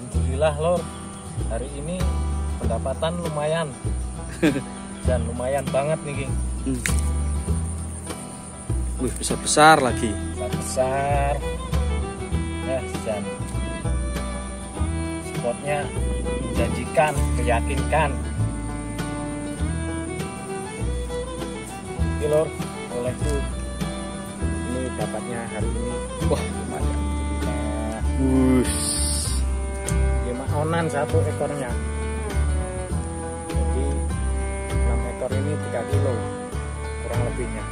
Alhamdulillah lor. Hari ini pendapatan lumayan. Dan lumayan banget nih King Hmm. Wih, besar besar lagi. besar besar ya dan spotnya menjanjikan meyakinkan. Oke lor. Oleh tuh. Ini dapatnya hari ini. Wah, onan satu ekornya. Jadi 6 ekor ini 3 kilo kurang lebihnya